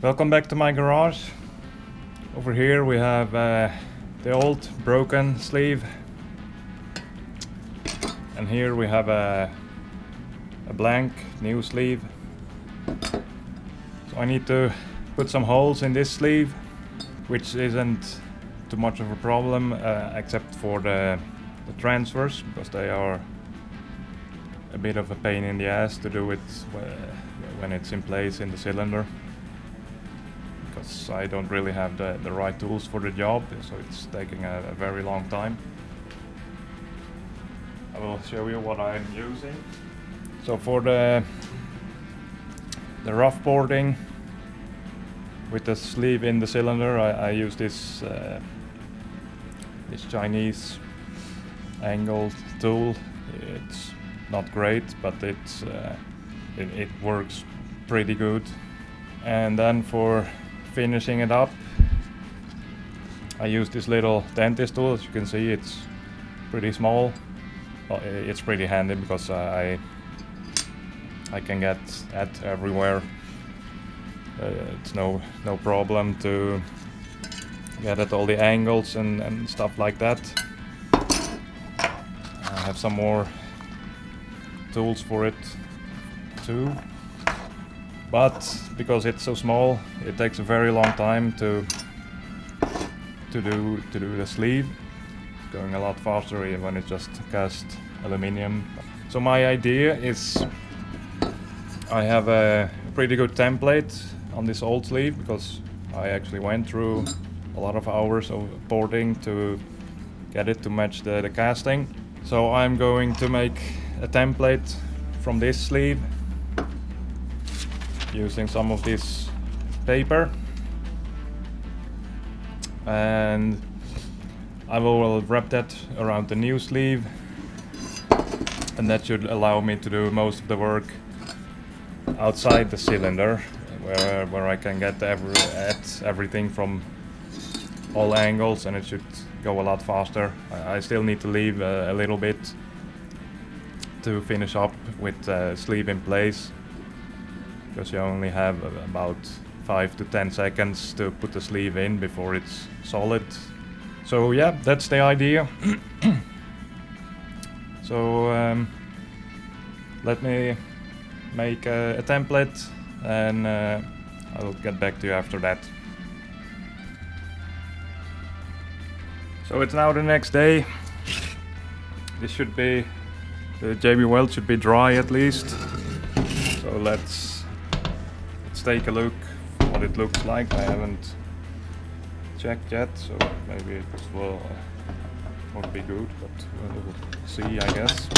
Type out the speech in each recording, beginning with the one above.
Welcome back to my garage. Over here we have uh, the old broken sleeve. And here we have a, a blank new sleeve. So I need to put some holes in this sleeve, which isn't too much of a problem uh, except for the, the transfers because they are a bit of a pain in the ass to do it when it's in place in the cylinder because I don't really have the, the right tools for the job so it's taking a, a very long time. I will show you what I'm using. So for the the rough porting with the sleeve in the cylinder I, I use this uh, this Chinese angled tool. It's not great, but it's uh, it, it works pretty good. And then for finishing it up, I use this little dentist tool. As you can see, it's pretty small. Well, it's pretty handy because I I can get at everywhere. Uh, it's no no problem to get at all the angles and, and stuff like that. I have some more tools for it too. But because it's so small, it takes a very long time to to do to do the sleeve. It's going a lot faster when it's just cast aluminium. So my idea is I have a pretty good template on this old sleeve because I actually went through a lot of hours of porting to get it to match the, the casting. So I'm going to make a template from this sleeve using some of this paper. And I will wrap that around the new sleeve. And that should allow me to do most of the work outside the cylinder where, where I can get every, at everything from all angles and it should go a lot faster. I, I still need to leave a, a little bit to finish up with uh, sleeve in place because you only have about 5 to 10 seconds to put the sleeve in before it's solid. So yeah, that's the idea. so um, let me make a, a template and uh, I'll get back to you after that. So it's now the next day. This should be, the JB Weld should be dry at least. So let's, let's take a look what it looks like. I haven't checked yet, so maybe it will, uh, won't be good, but we'll see I guess.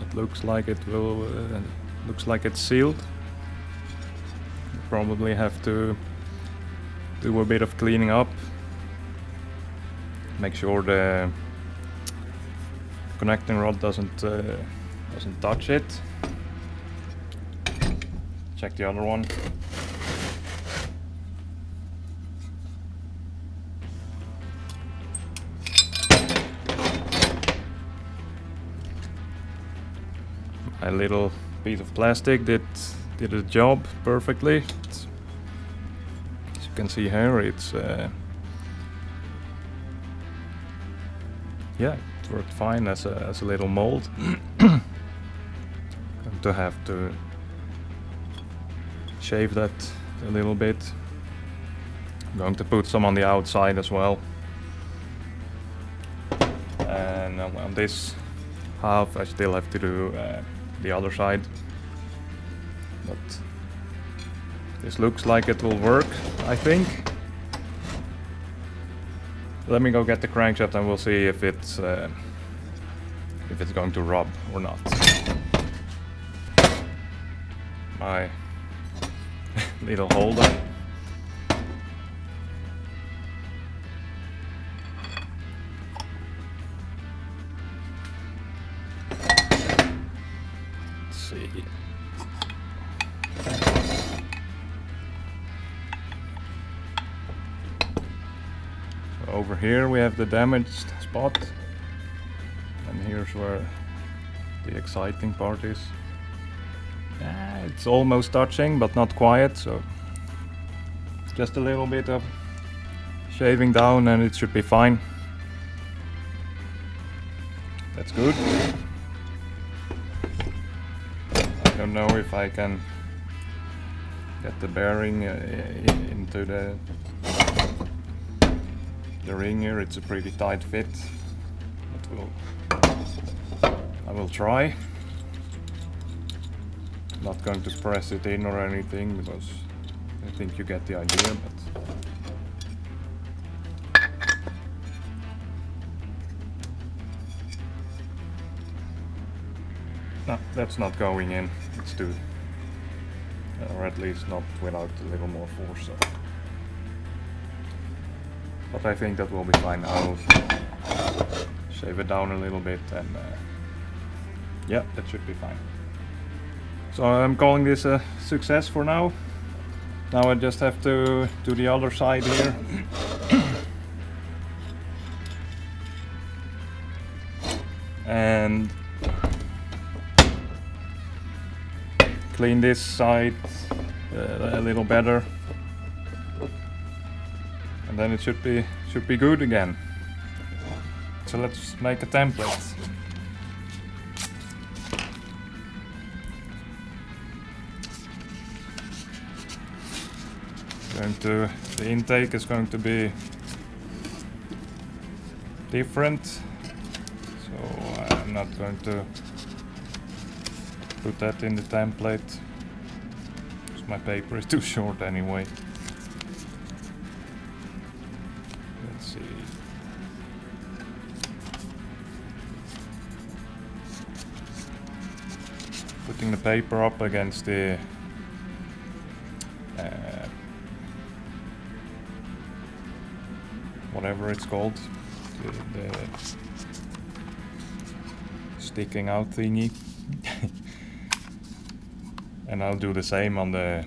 It looks like it will. Uh, looks like it's sealed. Probably have to do a bit of cleaning up. Make sure the connecting rod doesn't uh, doesn't touch it. Check the other one. a little piece of plastic did did the job perfectly. It's, as you can see here, it's uh, yeah, it worked fine as a as a little mold. To have to shave that a little bit. I'm going to put some on the outside as well. And on on this half, I still have to do. Uh, the other side. But this looks like it will work, I think. Let me go get the crankshaft and we'll see if it's uh, if it's going to rub or not. My little holder. Let's see. Over here we have the damaged spot and here's where the exciting part is. It's almost touching but not quite so just a little bit of shaving down and it should be fine. That's good. I don't know if I can get the bearing uh, into the the ring here. It's a pretty tight fit. But we'll, I will try. Not going to press it in or anything because I think you get the idea. But no, that's not going in. It's too or at least not without a little more force. So. But I think that will be fine. I'll shave it down a little bit and uh, yeah, that should be fine. So I'm calling this a success for now. Now I just have to do the other side here. and clean this side uh, a little better then it should be should be good again so let's make a template going to the intake is going to be different so I'm not going to put that in the template. My paper is too short anyway. Let's see. Putting the paper up against the uh, whatever it's called, the, the sticking out thingy. and I'll do the same on the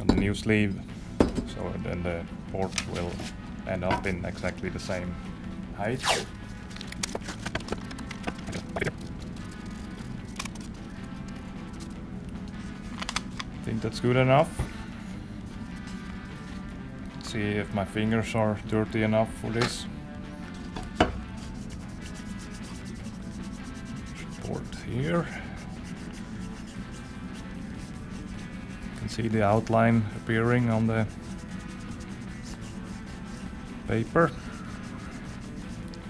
on the new sleeve so then the port will end up in exactly the same height. I think that's good enough. See if my fingers are dirty enough for this. Port here. You can see the outline appearing on the paper.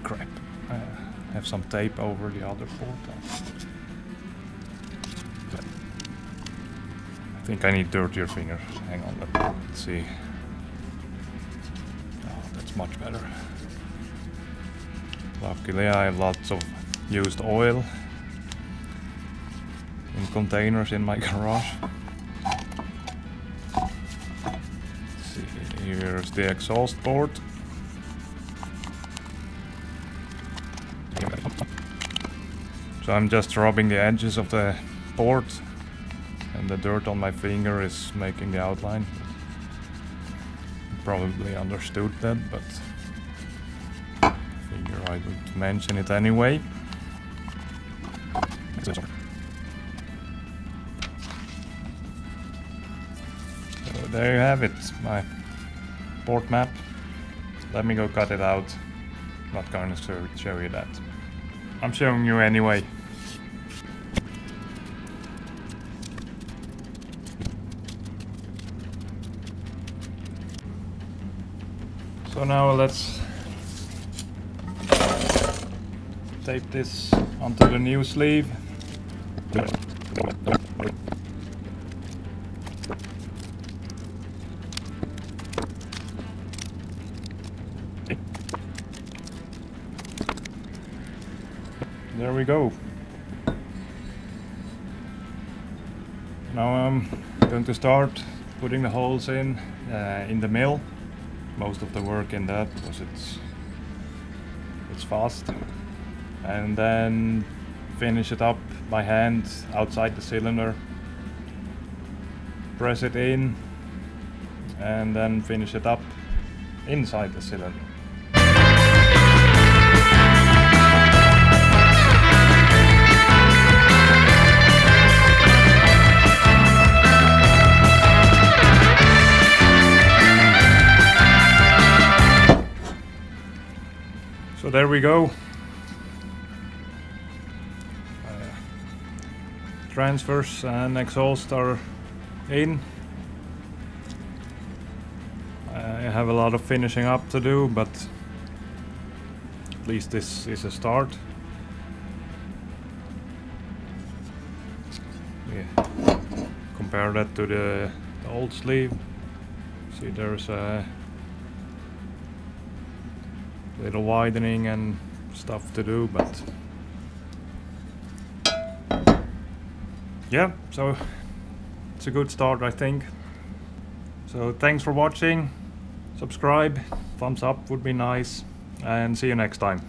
Crap. I have some tape over the other port. I think I need dirtier fingers. Hang on, let's see. Oh, that's much better. Luckily I have lots of used oil in containers in my garage. Here's the exhaust port. So I'm just rubbing the edges of the port and the dirt on my finger is making the outline. Probably understood that, but I figure I would mention it anyway. So there you have it, my port map. Let me go cut it out. Not going to show you that. I'm showing you anyway. So now let's tape this onto the new sleeve. there we go. Now I'm going to start putting the holes in uh, in the mill. Most of the work in that because it's it's fast, and then finish it up by hand outside the cylinder. Press it in, and then finish it up inside the cylinder. There we go. Uh, transfers and exhaust are in. I have a lot of finishing up to do, but at least this is a start. Yeah. Compare that to the, the old sleeve. See there's a little widening and stuff to do, but yeah, so it's a good start I think. So thanks for watching, subscribe, thumbs up would be nice, and see you next time.